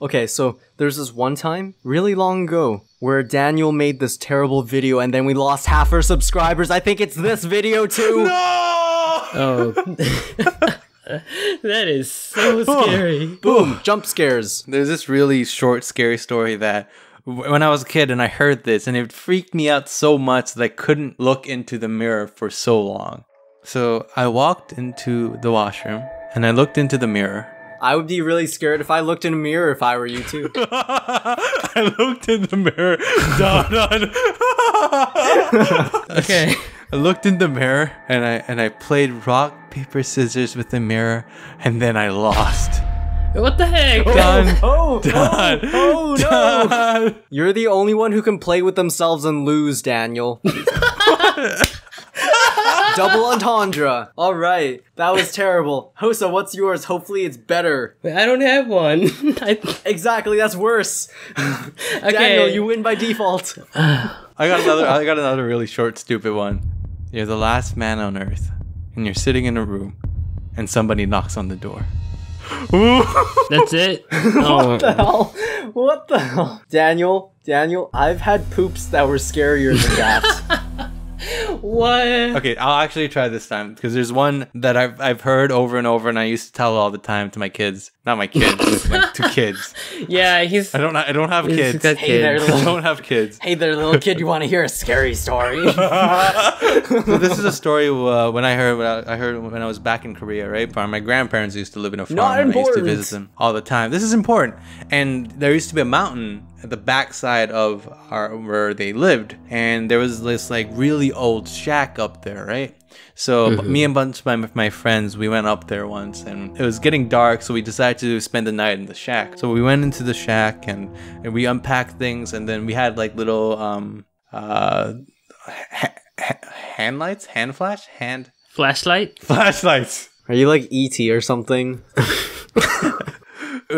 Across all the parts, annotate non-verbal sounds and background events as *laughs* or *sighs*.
Okay, so there's this one time, really long ago, where Daniel made this terrible video and then we lost half our subscribers. I think it's this video too. no! Oh. *laughs* *laughs* that is so scary. Boom, jump scares. There's this really short, scary story that when I was a kid and I heard this, and it freaked me out so much that I couldn't look into the mirror for so long. So I walked into the washroom and I looked into the mirror. I would be really scared if I looked in a mirror if I were you too. *laughs* I looked in the mirror. Dun, dun. *laughs* Okay. I looked in the mirror and I and I played rock paper scissors with the mirror and then I lost. What the heck? Done. Oh, Done. oh, oh, oh no! Done. *laughs* You're the only one who can play with themselves and lose, Daniel. Double entendre. All right, that was terrible. Hosa, what's yours? Hopefully, it's better. I don't have one. *laughs* I, Exactly, that's worse. *laughs* okay. Daniel, you win by default. *sighs* I got another. I got another really short, stupid one. You're the last man on Earth, and you're sitting in a room, and somebody knocks on the door. *laughs* That's it. Oh, What the hell? What the hell? Daniel, Daniel, I've had poops that were scarier than that. What? Okay, I'll actually try this time because there's one that I've I've heard over and over, and I used to tell all the time to my kids. Not my kids, *laughs* like to kids. Yeah, he's. I don't. I don't have kids. got Hey there, kids. I don't have kids. hey there, little kid, you want to hear a scary story? *laughs* So this is a story uh, when I heard when I, I heard when I was back in Korea, right? Farm. My grandparents used to live in a farm. Not and I used to visit them all the time. This is important. And there used to be a mountain at the backside of our where they lived, and there was this like really old shack up there, right? So Mm-hmm. me and a bunch of my, my friends, we went up there once, and it was getting dark, so we decided to spend the night in the shack. So we went into the shack and, and we unpacked things, and then we had like little um uh ha- ha- hand lights, hand flash, hand Flashlight? *laughs* flashlights. Are you like ET or something? *laughs*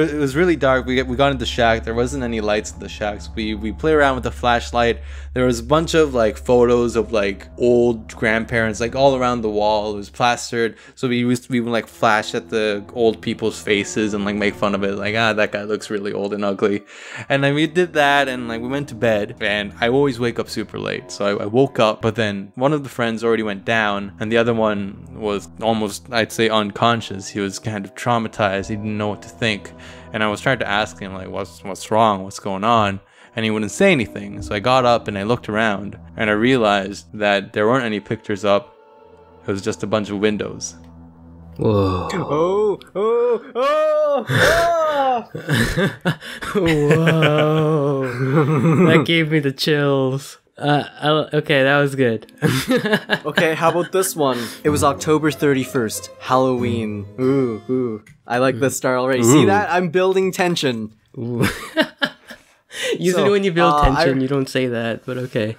It was- really dark. We we got into the shack. There wasn't any lights in the shacks. We we play around with the flashlight. There was a bunch of like photos of like old grandparents like all around the wall. It was plastered. So we used we would like flash at the old people's faces and like make fun of it. Like ah that guy looks really old and ugly. And then we did that and like we went to bed. And I always wake up super late. So I, I woke up, but then one of the friends already went down, and the other one was almost I'd say unconscious. He was kind of traumatized. He didn't know what to think. And I was trying to ask him like what's what's wrong, what's going on, and he wouldn't say anything. So I got up and I looked around, and I realized that there weren't any pictures up. It was just a bunch of windows. Whoa. Oh, oh, oh, oh! *laughs* Whoa. *laughs* that gave me the chills. Uh, okay, that was good. *laughs* Okay, how about this one? It was October 31st, Halloween. Ooh, ooh. I like this start already. See that? I'm building tension. Usually, *laughs* So, when you build uh, I- tension, you don't say that, but okay.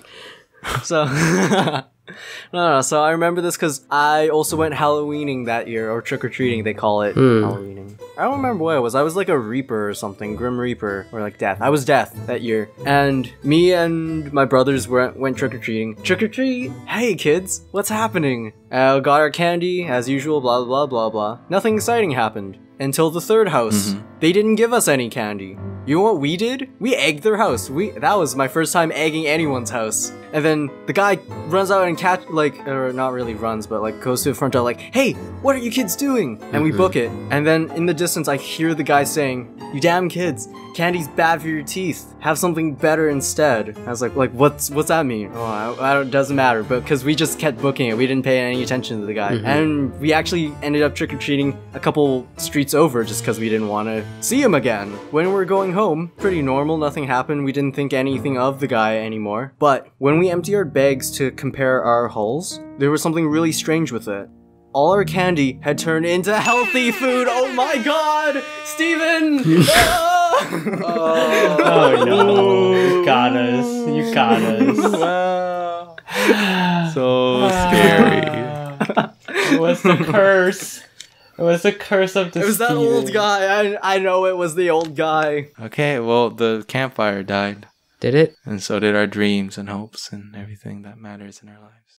So, *laughs* *laughs* no, no, so I remember this because I also went Halloweening that year, or trick or treating, they call it. Halloweening. I don't remember what it was. I was like a Reaper or something, Grim Reaper, or like Death. I was Death that year. And me and my brothers went, went trick or treating. Trick or treat? Hey kids, what's happening? Uh, got our candy, as usual, blah, blah, blah, blah. Nothing exciting happened. Until the third house. They didn't give us any candy. You know what we did? We egged their house. We that was my first time egging anyone's house. And then the guy runs out and catch like or not really runs, but like goes to the front door like, "Hey, what are you kids doing?" And we mm-hmm. book it. And then in the distance I hear the guy saying, "You damn kids, candy's bad for your teeth. Have something better instead." I was like, "Like what's what's that mean?" Oh, I, I don't, doesn't matter, but because we just kept booking it, we didn't pay any attention to the guy, mm-hmm. and we actually ended up trick or treating a couple streets over just because we didn't want to see him again. When we were going home, pretty normal, nothing happened. We didn't think anything of the guy anymore. But when we emptied our bags to compare our hulls, there was something really strange with it. All our candy had turned into healthy food. Oh my god! Steven! Ah! *laughs* *laughs* Oh no. You got us. You got us. Wow. so scary. What's the curse. It was the curse of the It was that old guy. I, I know it was the old guy. Okay, well the campfire died. Did it? And so did our dreams and hopes and everything that matters in our lives.